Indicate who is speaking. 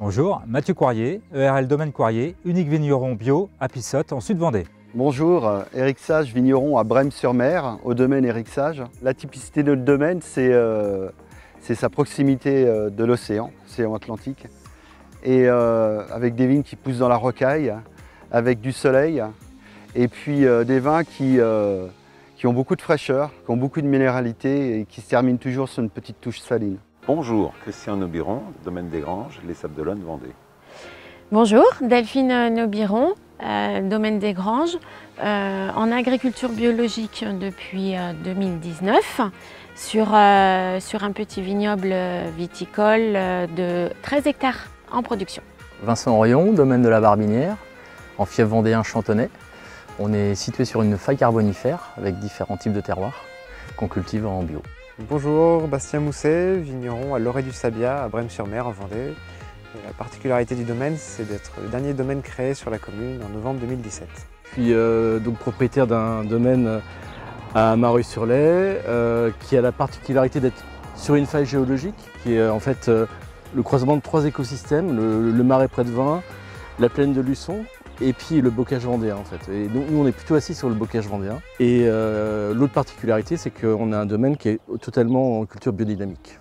Speaker 1: Bonjour, Mathieu Coirier, ERL Domaine Coirier, unique vigneron bio à Pissotte en Sud-Vendée.
Speaker 2: Bonjour, Eric Sage, vigneron à Brême-sur-Mer, au domaine Eric Sage. La typicité de notre domaine, c'est euh, sa proximité euh, de l'océan, l'océan Atlantique, et euh, avec des vignes qui poussent dans la rocaille, avec du soleil, et puis euh, des vins euh, qui ont beaucoup de fraîcheur, qui ont beaucoup de minéralité et qui se terminent toujours sur une petite touche saline.
Speaker 3: Bonjour, Christian Nobiron, domaine des Granges, les Sables d'Olonne, Vendée.
Speaker 4: Bonjour, Delphine Nobiron, euh, domaine des Granges, euh, en agriculture biologique depuis euh, 2019 sur, euh, sur un petit vignoble viticole de 13 hectares en production.
Speaker 5: Vincent Orion, domaine de la Barbinière, en fief vendéen chantonnay. On est situé sur une faille carbonifère avec différents types de terroirs qu'on cultive en bio.
Speaker 6: Bonjour, Bastien Mousset, vigneron à l'Orée du Sabia, à Brême-sur-Mer, en Vendée. La particularité du domaine, c'est d'être le dernier domaine créé sur la commune en novembre 2017.
Speaker 7: Je suis euh, donc propriétaire d'un domaine à Mareuil-sur-Lay euh, qui a la particularité d'être sur une faille géologique qui est euh, en fait euh, le croisement de trois écosystèmes, le, le marais près de Vin, la plaine de Luçon et puis le bocage vendéen en fait. Et nous on est plutôt assis sur le bocage vendéen. Et euh, l'autre particularité c'est qu'on a un domaine qui est totalement en culture biodynamique.